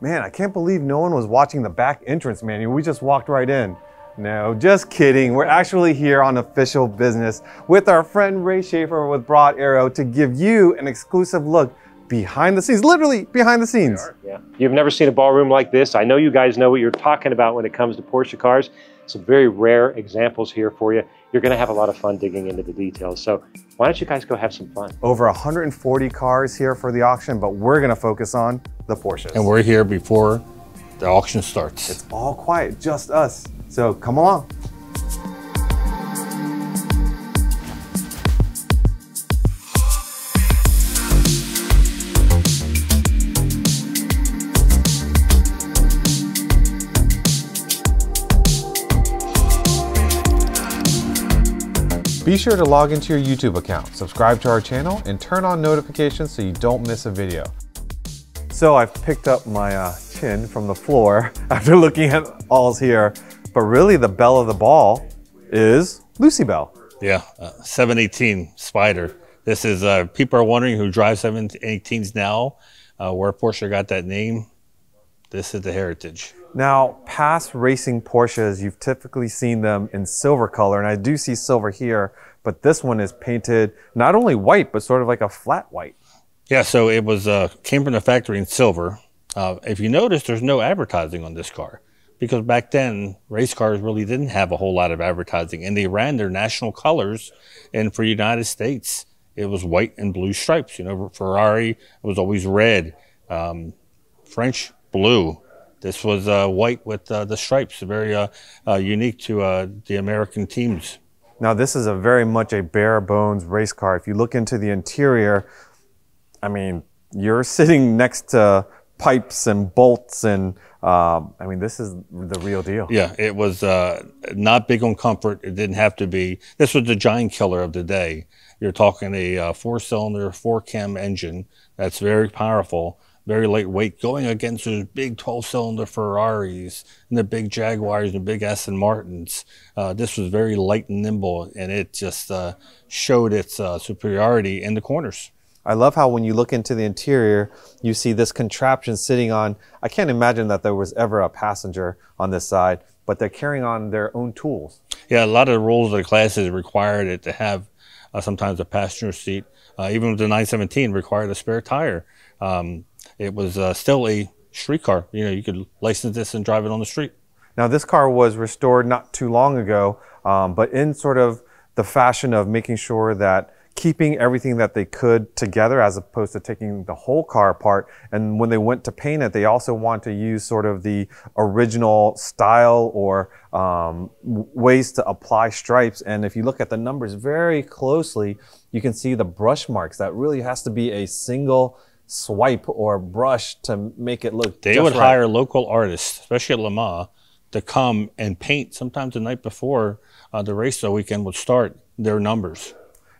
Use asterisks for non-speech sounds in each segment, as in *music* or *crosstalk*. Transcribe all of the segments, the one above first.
Man, I can't believe no one was watching the back entrance, man. We just walked right in. No, just kidding. We're actually here on official business with our friend Ray Shaffer with Broad Arrow to give you an exclusive look behind the scenes, literally behind the scenes. Yeah. You've never seen a ballroom like this. I know you guys know what you're talking about when it comes to Porsche cars. Some very rare examples here for you. You're going to have a lot of fun digging into the details. So why don't you guys go have some fun? Over 140 cars here for the auction, but we're going to focus on the Porsches. And we're here before the auction starts. It's all quiet, just us. So come along. Be sure to log into your YouTube account, subscribe to our channel, and turn on notifications so you don't miss a video. So I've picked up my uh, chin from the floor *laughs* after looking at all's here, but really the belle of the ball is Lucybelle. Yeah, uh, 718 Spyder. This is, uh, people are wondering who drives 718s now, uh, where Porsche got that name. This is the heritage. Now, past racing Porsches, you've typically seen them in silver color, and I do see silver here, but this one is painted not only white, but sort of like a flat white. Yeah, so it was uh, came from the factory in silver. Uh, if you notice, there's no advertising on this car because back then race cars really didn't have a whole lot of advertising, and they ran their national colors. And for United States, it was white and blue stripes. You know, Ferrari was always red, um, French blue. This was uh, white with uh, the stripes, very uh, uh unique to uh, the American teams. Now, this is a very much a bare bones race car. If you look into the interior, I mean, you're *laughs* sitting next to pipes and bolts and um, I mean, this is the real deal. Yeah, it was uh, not big on comfort. It didn't have to be. This was the giant killer of the day. You're talking a uh, four-cylinder, four-cam engine that's very powerful very lightweight, going against those big 12-cylinder Ferraris and the big Jaguars and the big Aston Martins. Uh, this was very light and nimble, and it just uh, showed its uh, superiority in the corners. I love how when you look into the interior, you see this contraption sitting on, I can't imagine that there was ever a passenger on this side, but they're carrying on their own tools. Yeah, a lot of the rules of the classes required it to have uh, sometimes a passenger seat. Uh, even with the 917 required a spare tire. Um, it was uh, still a street car. You know, you could license this and drive it on the street. Now, this car was restored not too long ago, um, but in sort of the fashion of making sure that keeping everything that they could together as opposed to taking the whole car apart. And when they went to paint it, they also want to use sort of the original style or um, ways to apply stripes. And if you look at the numbers very closely, you can see the brush marks. That really has to be a single swipe or brush to make it look. They would right. hire local artists, especially at Le Mans, to come and paint sometimes the night before uh, the race the weekend would start their numbers.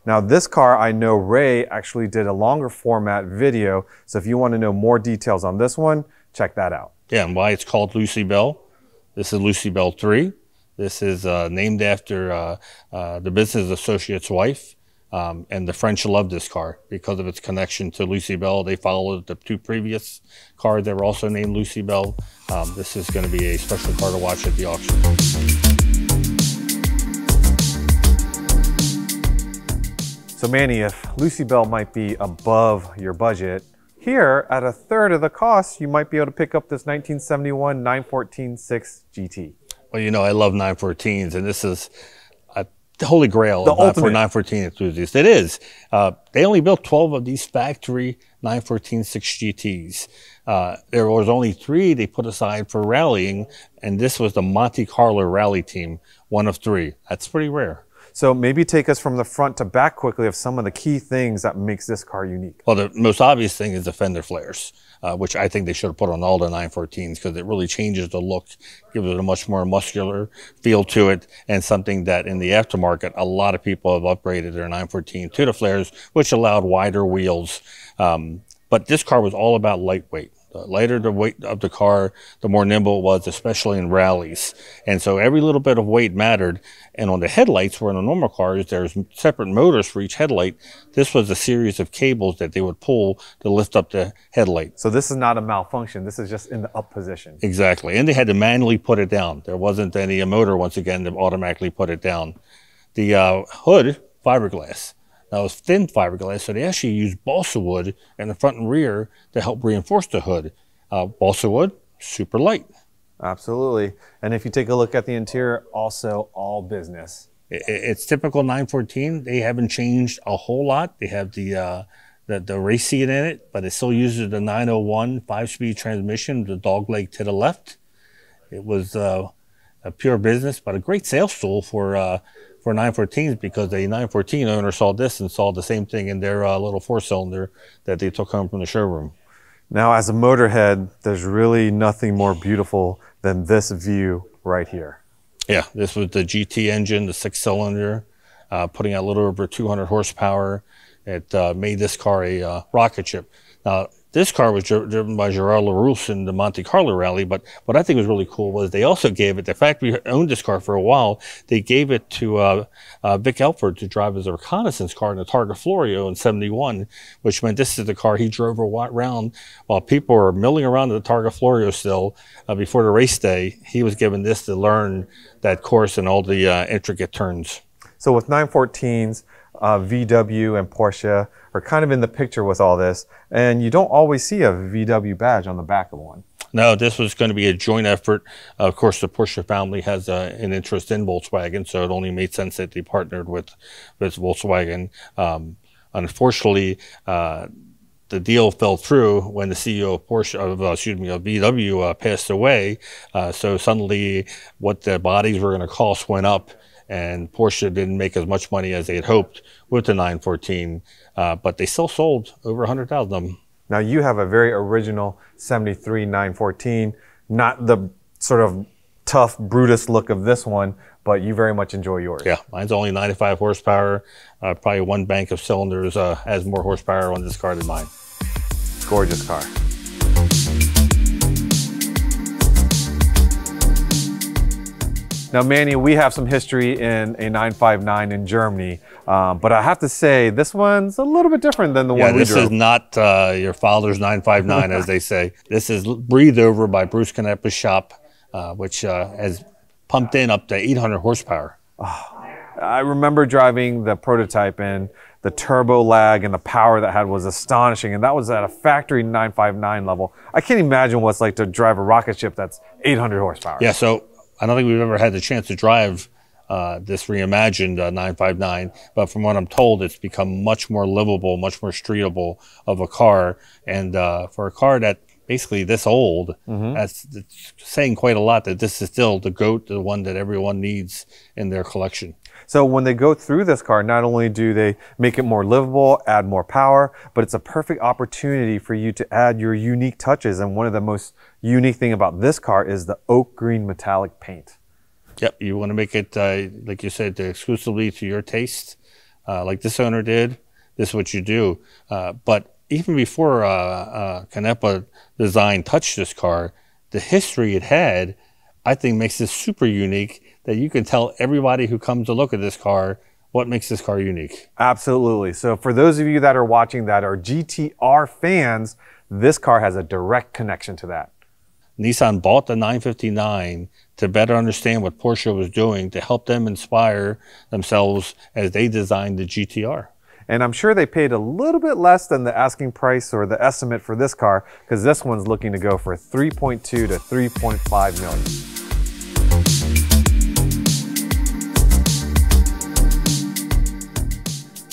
Now this car, I know Ray actually did a longer format video. So if you want to know more details on this one, check that out. Yeah, and why it's called Lucybelle. This is Lucybelle 3. This is uh, named after uh, uh the business associate's wife. Um, and the French love this car because of its connection to Lucybelle. They followed the two previous cars that were also named Lucybelle. Um, this is going to be a special car to watch at the auction. So Manny, if Lucybelle might be above your budget, here at a third of the cost, you might be able to pick up this 1971 914-6 GT. Well, you know, I love 914s, and this is the holy grail the of, for 914 enthusiasts. It is. Uh, they only built 12 of these factory 914 6 GTs. Uh, there was only three they put aside for rallying, and this was the Monte Carlo rally team, one of three. That's pretty rare. So maybe take us from the front to back quickly of some of the key things that makes this car unique. Well, the most obvious thing is the fender flares uh, which I think they should have put on all the 914s because it really changes the look, gives it a much more muscular feel to it, and something that in the aftermarket, a lot of people have upgraded their 914 to the flares, which allowed wider wheels. Um, but this car was all about lightweight. The lighter the weight of the car, the more nimble it was, especially in rallies. And so every little bit of weight mattered. And on the headlights, where in the normal cars, there's separate motors for each headlight. This was a series of cables that they would pull to lift up the headlight. So this is not a malfunction. This is just in the up position. Exactly. And they had to manually put it down. There wasn't any motor, once again, to automatically put it down. The uh, hood, fiberglass. Now was thin fiberglass, so they actually used balsa wood in the front and rear to help reinforce the hood. Uh, balsa wood, super light. Absolutely. And if you take a look at the interior, also all business. It, it's typical 914. They haven't changed a whole lot. They have the uh, the, the race seat in it, but it still uses the 901 five-speed transmission, the dog leg to the left. It was uh, a pure business, but a great sales tool for uh, for 914s because a 914 owner saw this and saw the same thing in their uh, little four cylinder that they took home from the showroom. Now, as a motorhead, there's really nothing more beautiful than this view right here. Yeah, this was the GT engine, the six cylinder, uh, putting out a little over 200 horsepower. It uh, made this car a uh, rocket ship. Now, this car was driven by Gérard Larrousse in the Monte Carlo rally, but what I think was really cool was they also gave it, the factory owned this car for a while, they gave it to uh, uh, Vic Elford to drive as a reconnaissance car in the Targa Florio in 71, which meant this is the car he drove around while people were milling around the Targa Florio still uh, before the race day. He was given this to learn that course and all the uh, intricate turns. So with 914s, uh, VW and Porsche are kind of in the picture with all this, and you don't always see a VW badge on the back of one. No, this was going to be a joint effort. Uh, of course, the Porsche family has uh, an interest in Volkswagen, so it only made sense that they partnered with, with Volkswagen. Um, unfortunately, uh, the deal fell through when the CEO of Porsche, of, uh, excuse me, of VW uh, passed away. Uh, so suddenly, what the bodies were going to cost went up, and Porsche didn't make as much money as they had hoped with the 914, uh, but they still sold over 100,000 of them. Now you have a very original 73 914, not the sort of tough Brutus look of this one, but you very much enjoy yours. Yeah, mine's only 95 horsepower. Uh, probably one bank of cylinders uh, has more horsepower on this car than mine. Gorgeous car. Now, Manny, we have some history in a 959 in Germany, um, but I have to say this one's a little bit different than the yeah, one we this drove. is not uh, your father's 959, as they say. *laughs* This is breathed over by Bruce Canepa's shop, uh, which uh, has pumped in up to 800 horsepower. Oh, *sighs* I remember driving the prototype and the turbo lag and the power that had was astonishing. And that was at a factory 959 level. I can't imagine what it's like to drive a rocket ship that's 800 horsepower. Yeah, so I don't think we've ever had the chance to drive uh, this reimagined uh, 959, but from what I'm told, it's become much more livable, much more streetable of a car. And uh, for a car that basically this old, that's, that's saying quite a lot that this is still the GOAT, the one that everyone needs in their collection. So when they go through this car, not only do they make it more livable, add more power, but it's a perfect opportunity for you to add your unique touches. And one of the most unique thing about this car is the oak green metallic paint. Yep, you want to make it, uh, like you said, exclusively to your taste, uh, like this owner did. This is what you do. Uh, but even before uh, uh, Canepa Design touched this car, the history it had, I think, makes this super unique that you can tell everybody who comes to look at this car what makes this car unique. Absolutely. So for those of you that are watching that are GTR fans, this car has a direct connection to that. Nissan bought the 959 to better understand what Porsche was doing to help them inspire themselves as they designed the GTR. And I'm sure they paid a little bit less than the asking price or the estimate for this car because this one's looking to go for 3.2 to 3.5 million.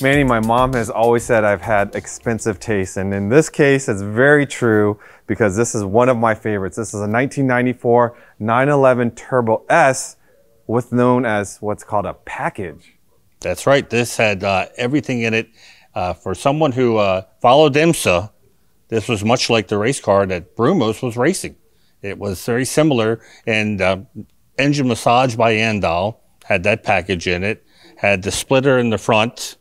Manny, my mom has always said I've had expensive taste, and in this case, it's very true because this is one of my favorites. This is a 1994 911 Turbo S with known as what's called a package. That's right. This had uh, everything in it. Uh, for someone who uh, followed IMSA, this was much like the race car that Brumos was racing. It was very similar, and uh, engine massage by Andial had that package in it. Had the splitter in the front,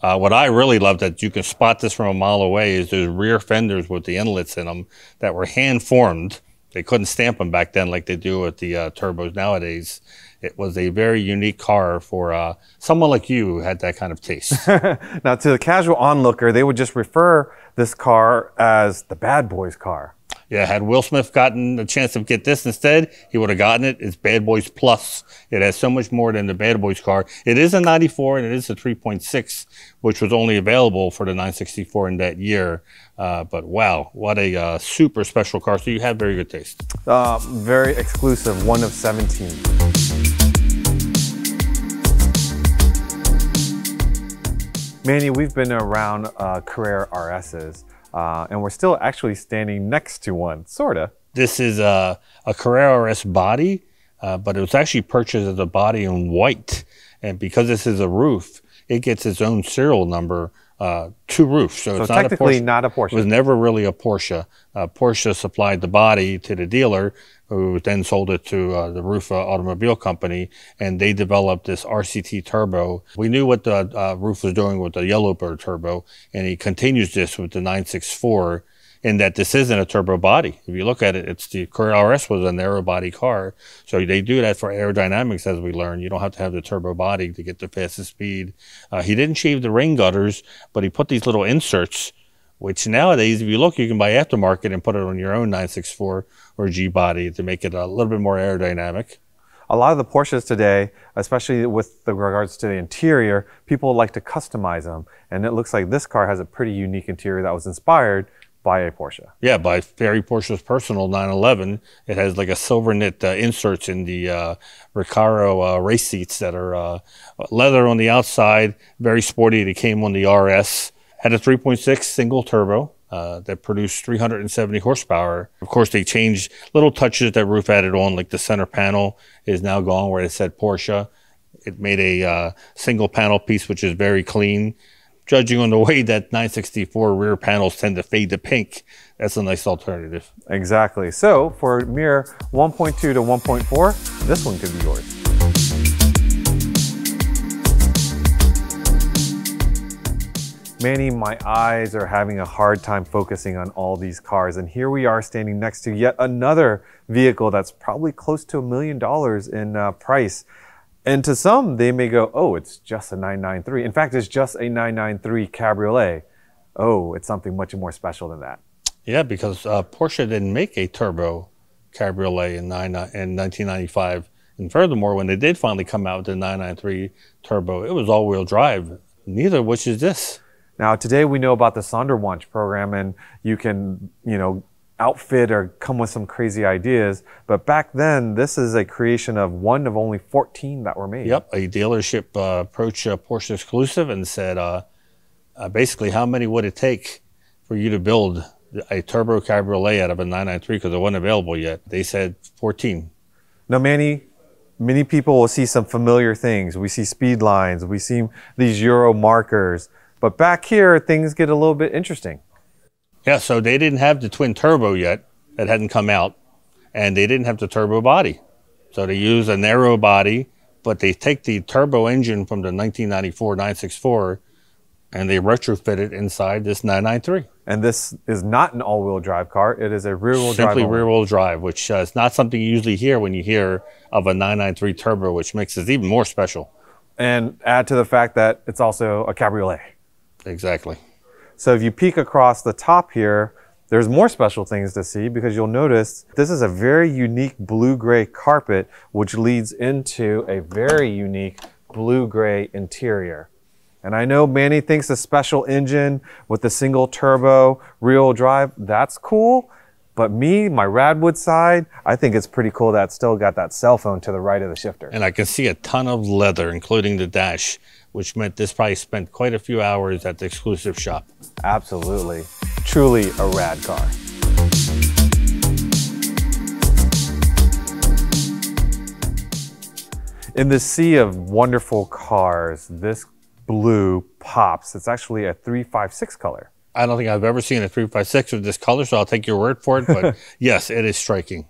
Uh, what I really love that you can spot this from a mile away is those rear fenders with the inlets in them that were hand formed. They couldn't stamp them back then like they do with the uh, turbos nowadays. It was a very unique car for uh, someone like you who had that kind of taste. *laughs* now, to the casual onlooker, they would just refer this car as the bad boys car. Yeah, had Will Smith gotten a chance to get this instead, he would have gotten it. It's Bad Boys Plus. It has so much more than the Bad Boys car. It is a 94 and it is a 3.6, which was only available for the 964 in that year. Uh, but wow, what a uh, super special car. So you have very good taste. Uh, very exclusive, one of 17. Manny, we've been around uh, Carrera RSs. Uh, and we're still actually standing next to one, sorta. This is a, a Carrera RS body, uh, but it was actually purchased as a body in white. And because this is a Ruf, it gets its own serial number uh, to Ruf. So, so it's not technically a not a Porsche. It was never really a Porsche. Uh, Porsche supplied the body to the dealer, who then sold it to uh, the Ruf Automobile Company, and they developed this RCT turbo. We knew what the uh, Ruf was doing with the Yellowbird turbo, and he continues this with the 964 in that this isn't a turbo body. If you look at it, it's the Carrera RS was a narrow body car. So they do that for aerodynamics, as we learned. You don't have to have the turbo body to get the fastest speed. Uh, he didn't shave the rain gutters, but he put these little inserts, which nowadays, if you look, you can buy aftermarket and put it on your own 964 or G body to make it a little bit more aerodynamic a lot of the Porsches today, especially with the regards to the interior, people like to customize them. And it looks like this car has a pretty unique interior that was inspired by a Porsche. Yeah, by Ferry Porsche's personal 911. It has like a silver knit uh, inserts in the uh, Recaro uh, race seats that are uh, leather on the outside, very sporty. It came on the RS. Had a 3.6 single turbo. Uh, that produced 370 horsepower. Of course, they changed little touches that Ruf added on, like the center panel is now gone where it said Porsche. It made a uh, single panel piece, which is very clean judging on the way that 964 rear panels tend to fade to pink, that's a nice alternative. Exactly. So for mirror 1.2 to 1.4, this one could be yours. Manny, my eyes are having a hard time focusing on all these cars. And here we are standing next to yet another vehicle that's probably close to a million dollars in uh, price. And to some, they may go, oh, it's just a 993. In fact, it's just a 993 Cabriolet. Oh, it's something much more special than that. Yeah, because uh, Porsche didn't make a turbo Cabriolet in, nine, in 1995. And furthermore, when they did finally come out with the 993 turbo, it was all-wheel drive, neither which is this. Now, today we know about the Sonderwunsch program, and you can, you know, outfit or come with some crazy ideas. But back then, this is a creation of one of only 14 that were made. Yep, a dealership uh, approached uh, Porsche Exclusive and said, uh, uh, basically, how many would it take for you to build a turbo cabriolet out of a 993 because it wasn't available yet? They said 14. Now, Manny, many people will see some familiar things. We see speed lines, we see these Euro markers. But back here, things get a little bit interesting. Yeah, so they didn't have the twin turbo yet. That hadn't come out. And they didn't have the turbo body. So they use a narrow body, but they take the turbo engine from the 1994 964 and they retrofit it inside this 993. And this is not an all-wheel drive car. It is a rear-wheel drive. Simply rear-wheel drive, which uh, is not something you usually hear when you hear of a 993 turbo, which makes it even more special. And add to the fact that it's also a cabriolet. Exactly. So if you peek across the top here, there's more special things to see because you'll notice this is a very unique blue-gray carpet, which leads into a very unique blue-gray interior. And I know Manny thinks a special engine with a single turbo rear drive, that's cool. But me, my Radwood side, I think it's pretty cool that it's still got that cell phone to the right of the shifter. And I can see a ton of leather, including the dash which meant this probably spent quite a few hours at the exclusive shop. Absolutely. Truly a rad car. In the sea of wonderful cars, this blue pops. It's actually a 356 color. I don't think I've ever seen a 356 of this color, so I'll take your word for it. But *laughs* yes, it is striking.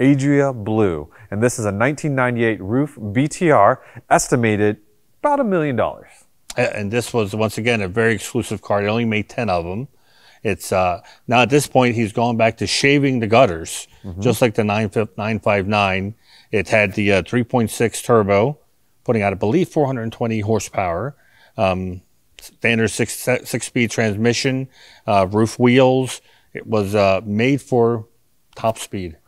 Adria Blue. And this is a 1998 Ruf BTR estimated about a million dollars. And this was once again a very exclusive car. They only made ten of them. It's uh, now at this point he's gone back to shaving the gutters, just like the 959. It had the uh, 3.6 turbo, putting out I believe 420 horsepower. Um, standard six six speed transmission, uh, Ruf wheels. It was uh, made for top speed.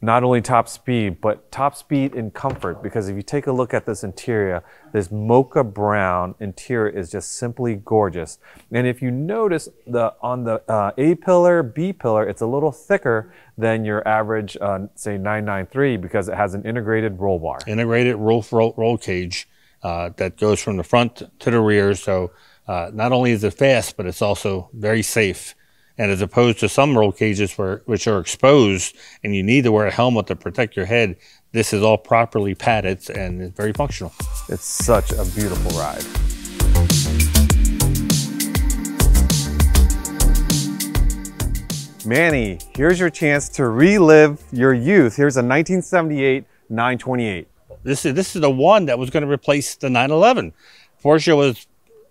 Not only top speed, but top speed in comfort. Because if you take a look at this interior, this mocha brown interior is just simply gorgeous. And if you notice the on the uh, A pillar, B pillar, it's a little thicker than your average, uh, say 993, because it has an integrated roll bar. integrated roll, roll, roll cage uh, that goes from the front to the rear. So uh, not only is it fast, but it's also very safe. And as opposed to some roll cages where, which are exposed and you need to wear a helmet to protect your head, this is all properly padded and it's very functional. It's such a beautiful ride. Manny, here's your chance to relive your youth. Here's a 1978 928. This is this is the one that was going to replace the 911. Porsche was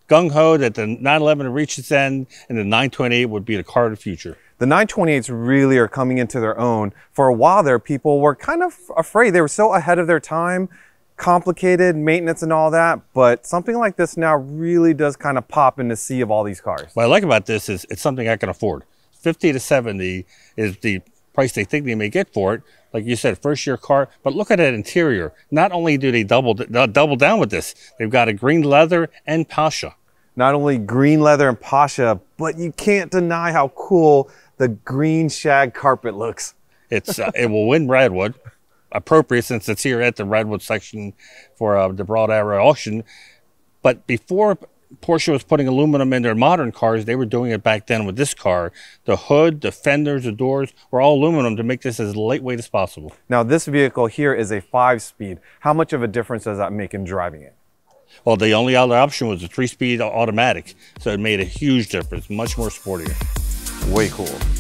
gung ho that the 911 would reach its end and the 928 would be the car of the future. The 928s really are coming into their own. For a while there, people were kind of afraid. They were so ahead of their time, complicated maintenance and all that. But something like this now really does kind of pop in the sea of all these cars. What I like about this is it's something I can afford. 50 to 70 is the price they think they may get for it. Like you said, first year car, but look at that interior. Not only do they double uh, double down with this, they've got a green leather and Pasha. Not only green leather and Pasha, but you can't deny how cool the green shag carpet looks. It's uh, it will win Radwood, appropriate since it's here at the Radwood section for uh, the Broad Arrow auction. But before Porsche was putting aluminum in their modern cars, they were doing it back then with this car. The hood, the fenders, the doors were all aluminum to make this as lightweight as possible. Now, this vehicle here is a five speed. How much of a difference does that make in driving it? Well, the only other option was a three-speed automatic, so it made a huge difference, much more sportier. Way cool.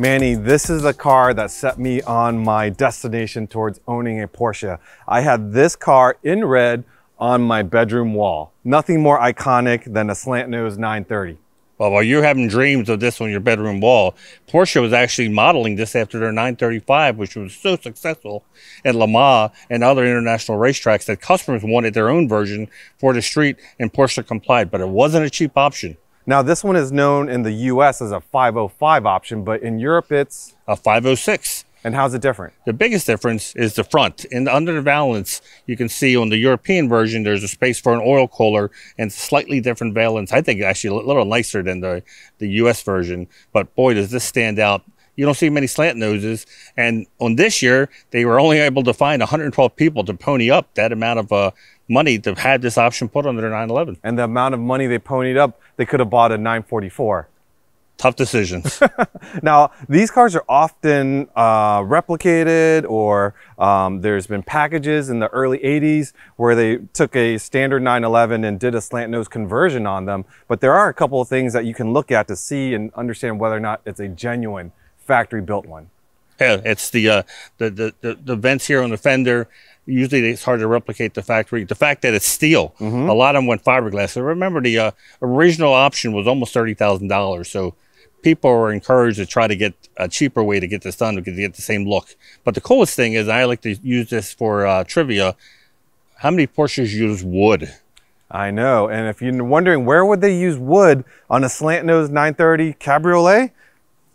Manny, this is the car that set me on my destination towards owning a Porsche. I had this car in red on my bedroom wall. Nothing more iconic than a slant nose 930. Well, while you're having dreams of this on your bedroom wall, Porsche was actually modeling this after their 935, which was so successful at Le Mans and other international racetracks that customers wanted their own version for the street, and Porsche complied. But it wasn't a cheap option. Now, this one is known in the US as a 505 option, but in Europe it's. A 506. And how's it different? The biggest difference is the front. In under the valance, you can see on the European version, there's a space for an oil cooler and slightly different valance. I think actually a little nicer than the, the US version. But boy, does this stand out. You don't see many slant noses. And on this year, they were only able to find 112 people to pony up that amount of uh, money to have this option put on their 911. And the amount of money they ponied up, they could have bought a 944. Tough decisions. *laughs* Now, these cars are often uh, replicated, or um, there's been packages in the early 80s where they took a standard 911 and did a slant nose conversion on them. But there are a couple of things that you can look at to see and understand whether or not it's a genuine factory built one. Yeah, it's the, uh, the, the, the, the vents here on the fender. Usually it's hard to replicate the factory. The fact that it's steel, a lot of them went fiberglass. So remember, the uh, original option was almost $30,000. So people were encouraged to try to get a cheaper way to get this done to get the same look. But the coolest thing is, I like to use this for uh, trivia. How many Porsches use wood? I know. And if you're wondering where would they use wood on a slant nose 930 Cabriolet,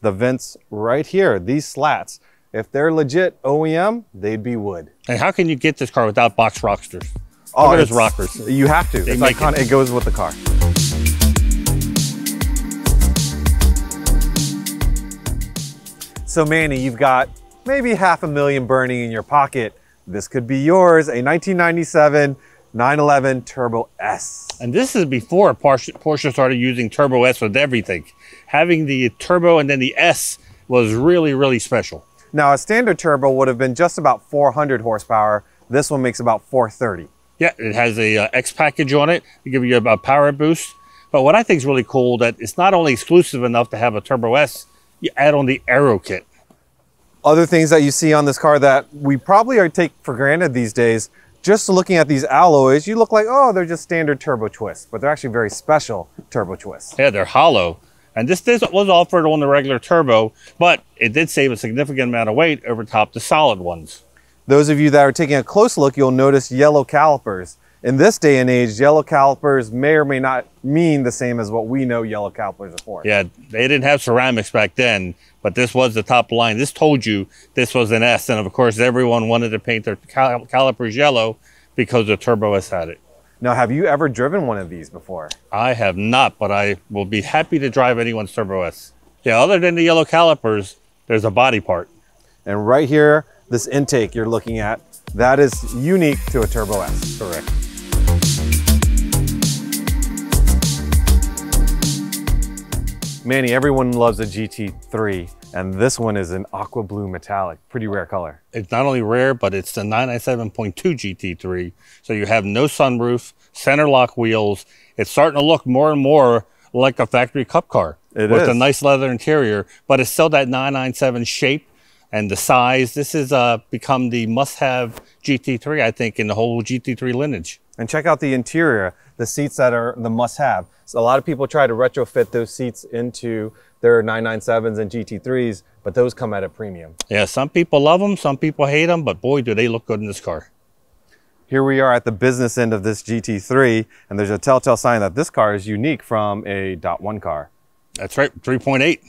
the vents right here, these slats. If they're legit OEM, they'd be wood. And how can you get this car without box rockers? Oh, Look at those rockers. You have to. It's iconic. it. It goes with the car. So Manny, you've got maybe half a million burning in your pocket. This could be yours, a 1997 911 Turbo S. And this is before Porsche started using Turbo S with everything. Having the Turbo and then the S was really, really special. Now, a standard turbo would have been just about 400 horsepower. This one makes about 430. Yeah, it has a uh, X package on it to give you a, a power boost. But what I think is really cool that it's not only exclusive enough to have a Turbo S, you add on the Aero kit. Other things that you see on this car that we probably are take for granted these days, just looking at these alloys, you look like, oh, they're just standard turbo twists, but they're actually very special turbo twists. Yeah, they're hollow. And this, this was offered on the regular turbo, but it did save a significant amount of weight over top the solid ones. Those of you that are taking a close look, you'll notice yellow calipers. In this day and age, yellow calipers may or may not mean the same as what we know yellow calipers are for. Yeah, they didn't have ceramics back then, but this was the top line. This told you this was an S, and of course, everyone wanted to paint their cal calipers yellow because the Turbo S had it. Now, have you ever driven one of these before? I have not, but I will be happy to drive anyone's Turbo S. Yeah, other than the yellow calipers, there's a body part. And right here, this intake you're looking at, that is unique to a Turbo S. Correct. Manny, everyone loves a GT3, and this one is an aqua blue metallic, pretty rare color. It's not only rare, but it's the 997.2 GT3. So you have no sunroof, center lock wheels. It's starting to look more and more like a factory cup car. It with is. a nice leather interior, but it's still that 997 shape and the size. This has uh, become the must-have GT3, I think, in the whole GT3 lineage. And check out the interior, the seats that are the must-have. So a lot of people try to retrofit those seats into their 997s and GT3s, but those come at a premium. Yeah, some people love them, some people hate them, but boy, do they look good in this car. Here we are at the business end of this GT3, and there's a telltale sign that this car is unique from a dot one car. That's right, 3.8.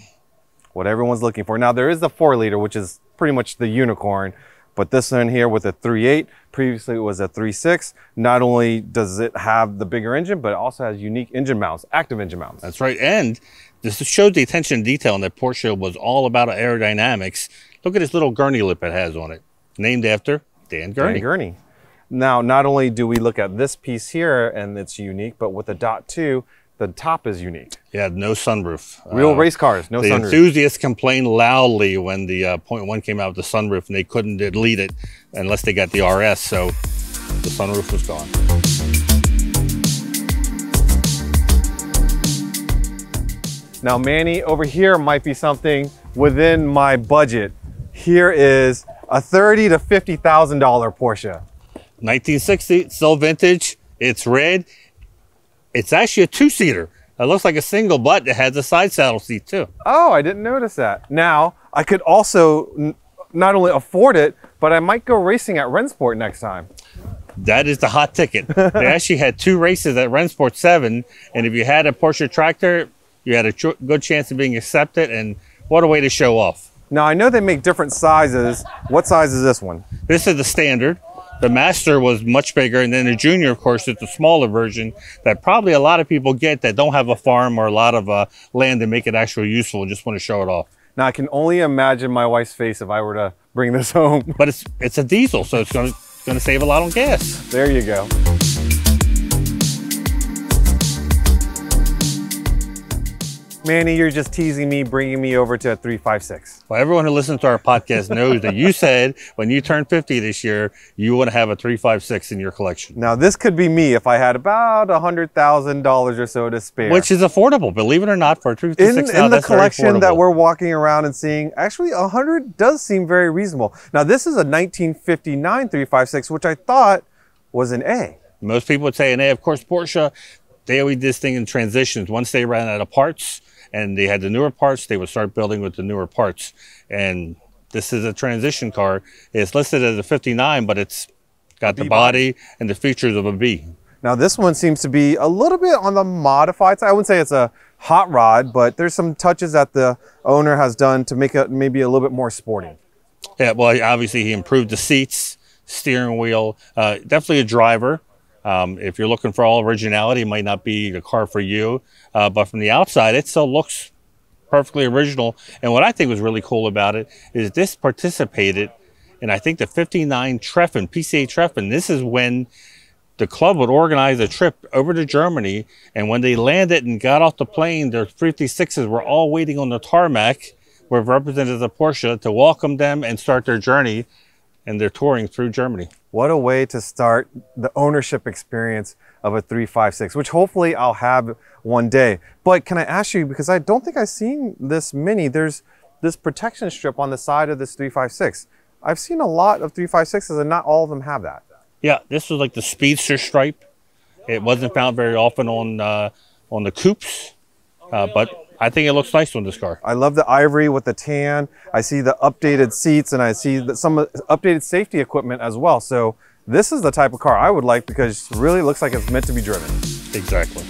What everyone's looking for. Now there is the four liter, which is pretty much the unicorn, but this one here with a 3.8, previously it was a 3.6. Not only does it have the bigger engine, but it also has unique engine mounts, active engine mounts. That's right. And this shows the attention to detail and that Porsche was all about aerodynamics. Look at this little gurney lip it has on it, named after Dan Gurney. Dan Gurney. Now, not only do we look at this piece here and it's unique, but with the dot two, the top is unique. Yeah, no sunroof. Real Uh, race cars, no the sunroof. enthusiasts complained loudly when the uh, point one came out with the sunroof and they couldn't delete it unless they got the RS. So the sunroof was gone. Now, Manny, over here might be something within my budget. Here is a thirty to fifty thousand dollar Porsche. 1960, still vintage. It's red. It's actually a two seater. It looks like a single, but it has a side saddle seat too. Oh, I didn't notice that. Now, I could also n- not only afford it, but I might go racing at Rennsport next time. That is the hot ticket. they *laughs* actually had two races at Rennsport 7, and if you had a Porsche tractor, you had a good chance of being accepted, and what a way to show off. Now, I know they make different sizes. What size is this one? This is the standard. The Master was much bigger, and then the Junior, of course, is the smaller version that probably a lot of people get that don't have a farm or a lot of uh, land to make it actually useful and just want to show it off. Now, I can only imagine my wife's face if I were to bring this *laughs* home. But it's it's a diesel, so it's going to going to save a lot on gas. There you go. Manny, you're just teasing me, bringing me over to a 356. Well, everyone who listens to our podcast knows that you said when you turn 50 this year, you want to have a 356 in your collection, Now, this could be me if I had about $100,000 or so to spare. which is affordable, believe it or not, for a in, 356 now, in the collection that we're walking around and seeing, actually 100 does seem very reasonable. Now, this is a 1959 356, which I thought was an A. Most people would say, an A. of course, Porsche, they always did this thing in transitions. Once they ran out of parts and they had the newer parts, they would start building with the newer parts. And this is a transition car. It's listed as a 59, but it's got the B body and the features of a B. Now this one seems to be a little bit on the modified side. I wouldn't say it's a hot rod, but there's some touches that the owner has done to make it maybe a little bit more sporting. Yeah, well, obviously he improved the seats, steering wheel, uh, definitely a driver. Um, if you're looking for all originality, it might not be the car for you, uh, but from the outside, it still looks perfectly original. And what I think was really cool about it is this participated in, I think, the 59 Treffen, PCA Treffen. This is when the club would organize a trip over to Germany, and when they landed and got off the plane, their 56s were all waiting on the tarmac with representatives of Porsche to welcome them and start their journey and their touring through Germany. What a way to start the ownership experience of a 356, which hopefully I'll have one day. But can I ask you, because I don't think I've seen this Manny, there's this protection strip on the side of this 356. I've seen a lot of 356s and not all of them have that. Yeah, this was like the speedster stripe. It wasn't found very often on uh, on the coupes, uh, but I think it looks nice on this car. I love the ivory with the tan. I see the updated seats and I see that some updated safety equipment as well. So this is the type of car I would like because it really looks like it's meant to be driven. Exactly.